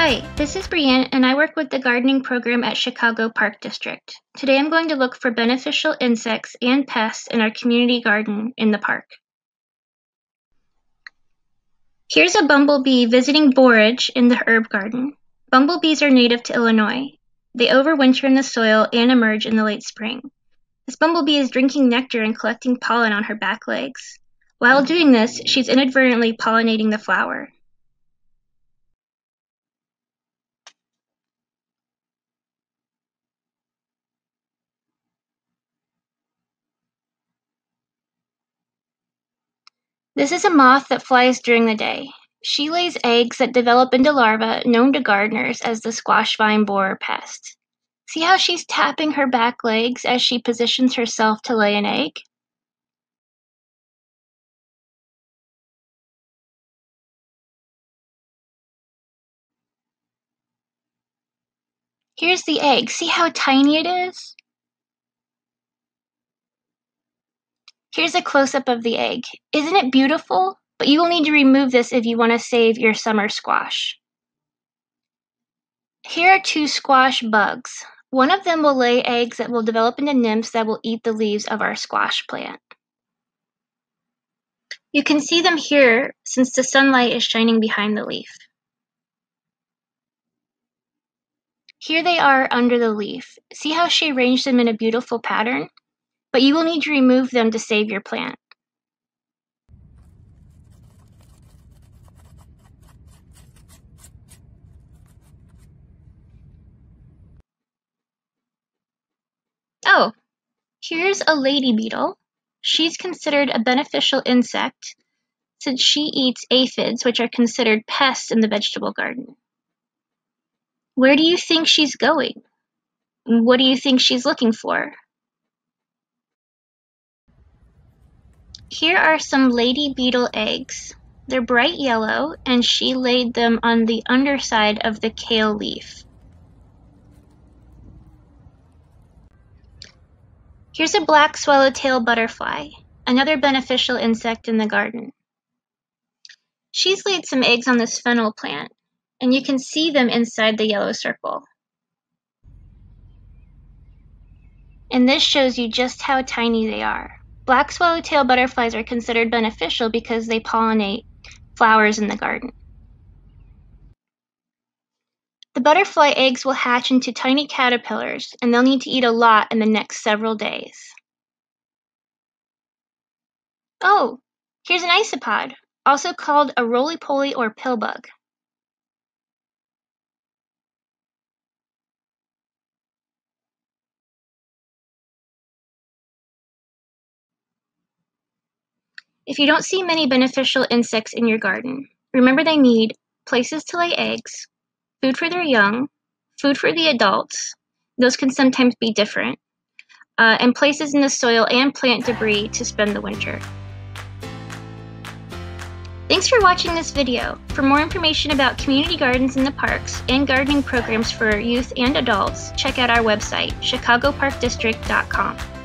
Hi, this is Breanne, and I work with the gardening program at Chicago Park District. Today I'm going to look for beneficial insects and pests in our community garden in the park. Here's a bumblebee visiting borage in the herb garden. Bumblebees are native to Illinois. They overwinter in the soil and emerge in the late spring. This bumblebee is drinking nectar and collecting pollen on her back legs. While doing this, she's inadvertently pollinating the flower. This is a moth that flies during the day. She lays eggs that develop into larvae known to gardeners as the squash vine borer pest. See how she's tapping her back legs as she positions herself to lay an egg? Here's the egg. See how tiny it is? Here's a close-up of the egg. Isn't it beautiful? But you will need to remove this if you want to save your summer squash. Here are two squash bugs. One of them will lay eggs that will develop into nymphs that will eat the leaves of our squash plant. You can see them here since the sunlight is shining behind the leaf. Here they are under the leaf. See how she arranged them in a beautiful pattern? But you will need to remove them to save your plant. Oh, here's a lady beetle. She's considered a beneficial insect since she eats aphids, which are considered pests in the vegetable garden. Where do you think she's going? What do you think she's looking for? Here are some lady beetle eggs. They're bright yellow, and she laid them on the underside of the kale leaf. Here's a black swallowtail butterfly, another beneficial insect in the garden. She's laid some eggs on this fennel plant, and you can see them inside the yellow circle. And this shows you just how tiny they are. Black swallowtail butterflies are considered beneficial because they pollinate flowers in the garden. The butterfly eggs will hatch into tiny caterpillars, and they'll need to eat a lot in the next several days. Oh, here's an isopod, also called a roly-poly or pill bug. If you don't see many beneficial insects in your garden, remember they need places to lay eggs, food for their young, food for the adults, those can sometimes be different, uh, and places in the soil and plant debris to spend the winter. Thanks for watching this video. For more information about community gardens in the parks and gardening programs for youth and adults, check out our website, chicagoparkdistrict.com.